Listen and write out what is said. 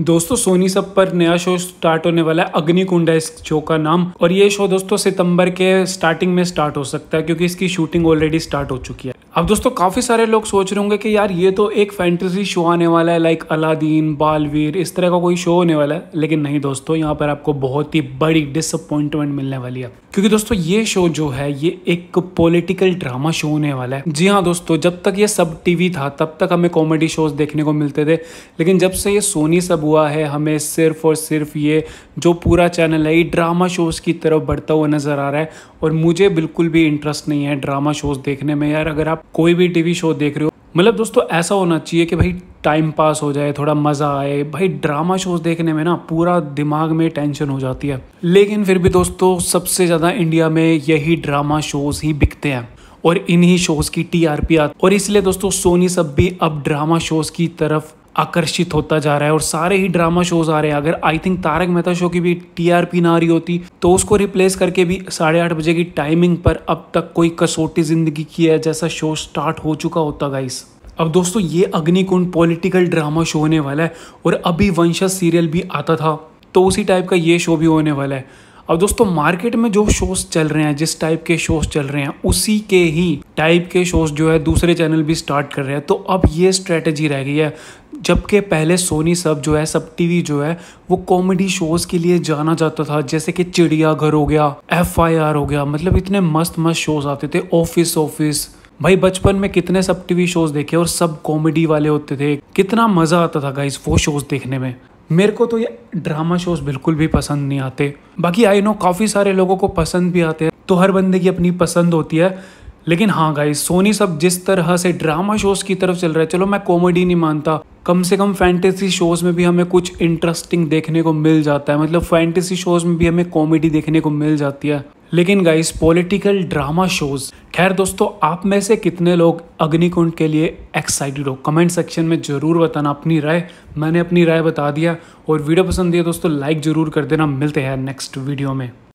दोस्तों, सोनी सब पर नया शो स्टार्ट होने वाला है। अग्निकुंड है इस शो का नाम। और ये शो दोस्तों सितंबर के स्टार्टिंग में स्टार्ट हो सकता है, क्योंकि इसकी शूटिंग ऑलरेडी स्टार्ट हो चुकी है। अब दोस्तों, काफ़ी सारे लोग सोच रहे होंगे कि यार, ये तो एक फैंटेसी शो आने वाला है लाइक अलादीन बालवीर इस तरह का कोई शो होने वाला है। लेकिन नहीं दोस्तों, यहाँ पर आपको बहुत ही बड़ी डिसअपॉइंटमेंट मिलने वाली है। क्योंकि दोस्तों, ये शो जो है, ये एक पॉलिटिकल ड्रामा शो होने वाला है। जी हाँ दोस्तों, जब तक ये सब टीवी था, तब तक हमें कॉमेडी शोज़ देखने को मिलते थे। लेकिन जब से ये सोनी सब हुआ है, हमें सिर्फ़ और सिर्फ़ ये जो पूरा चैनल है, ये ड्रामा शोज़ की तरफ़ बढ़ता हुआ नज़र आ रहा है। और मुझे बिल्कुल भी इंटरेस्ट नहीं है ड्रामा शोज़ देखने में। यार, अगर आप कोई भी टीवी शो देख रहे हो मतलब दोस्तों ऐसा होना चाहिए कि भाई टाइम पास हो जाए, थोड़ा मज़ा आए। भाई ड्रामा शोज़ देखने में ना पूरा दिमाग में टेंशन हो जाती है। लेकिन फिर भी दोस्तों सबसे ज़्यादा इंडिया में यही ड्रामा शोज़ ही बिकते हैं। और इन्हीं शोज़ की टीआरपी आती और इसलिए दोस्तों सोनी सब भी अब ड्रामा शोज़ की तरफ़ आकर्षित होता जा रहा है और सारे ही ड्रामा शोज़ आ रहे हैं। अगर I think Tarak Mehta show की भी टीआरपी ना रही होती तो उसको रिप्लेस करके भी साढ़े आठ बजे की टाइमिंग पर अब तक कोई कसौटी ज़िंदगी की है जैसा शो स्टार्ट हो चुका होता गाइस अब दोस्तों, ये अग्निकुंड पॉलिटिकल ड्रामा शो होने वाला है और अभी वंशज सीरियल भी आता था तो उसी टाइप का ये शो भी होने वाला है। अब दोस्तों मार्केट में जो शोज़ चल रहे हैं, जिस टाइप के शोज़ चल रहे हैं, उसी के ही टाइप के शोज़ जो है दूसरे चैनल भी स्टार्ट कर रहे हैं। तो अब ये स्ट्रेटजी रह गई है। जबकि पहले सोनी सब जो है, सब टीवी जो है, वो कॉमेडी शोज़ के लिए जाना जाता था। जैसे कि चिड़िया घर हो गया एफ़ हो गया मतलब इतने मस्त मस्त शोज़ आते थे। ऑफ़िस ऑफ़िस भाई, बचपन में कितने सब टीवी शोज़ देखे और सब कॉमेडी वाले होते थे। कितना मज़ा आता था गाइस वो शोज़ देखने में। मेरे को तो ये ड्रामा शोज़ बिल्कुल भी पसंद नहीं आते। बाकी आई नो काफ़ी सारे लोगों को पसंद भी आते हैं। तो हर बंदे की अपनी पसंद होती है। लेकिन हाँ गाई सोनी सब जिस तरह से ड्रामा शोज़ की तरफ़ चल रहा है, चलो मैं कॉमेडी नहीं मानता। कम से कम फैंटेसी शोज़ में भी हमें कुछ इंटरेस्टिंग देखने को मिल जाता है। मतलब फैंटेसी शोज़ में भी हमें कॉमेडी देखने को मिल जाती है। लेकिन गाइस पॉलिटिकल ड्रामा शोज़ खैर दोस्तों, आप में से कितने लोग अग्निकुंड के लिए एक्साइटेड हो? कमेंट सेक्शन में ज़रूर बताना अपनी राय। मैंने अपनी राय बता दिया। और वीडियो पसंद दिया दोस्तों लाइक ज़रूर कर देना। मिलते हैं नेक्स्ट वीडियो में।